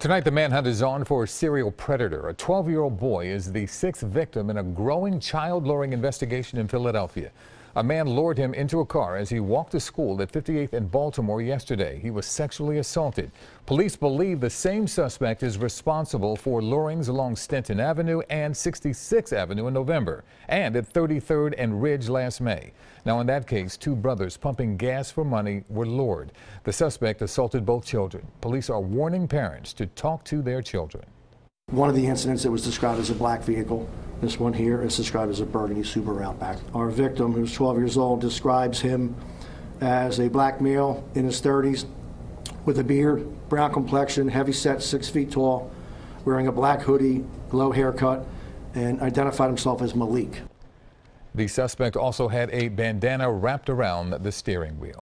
Tonight, the manhunt is on for a serial predator. A 12 year old boy is the sixth victim in a growing child luring investigation in Philadelphia. A man lured him into a car as he walked to school at 58th and Baltimore yesterday. He was sexually assaulted. Police believe the same suspect is responsible for lurings along Stenton Avenue and 66th Avenue in November and at 33rd and Ridge last May. Now, in that case, two brothers pumping gas for money were lured. The suspect assaulted both children. Police are warning parents to talk to their children. One of the incidents that was described as a black vehicle, this one here is described as a burgundy Subaru Outback. Our victim, who's 12 years old, describes him as a black male in his 30s with a beard, brown complexion, heavy set, six feet tall, wearing a black hoodie, low haircut, and identified himself as Malik. The suspect also had a bandana wrapped around the steering wheel.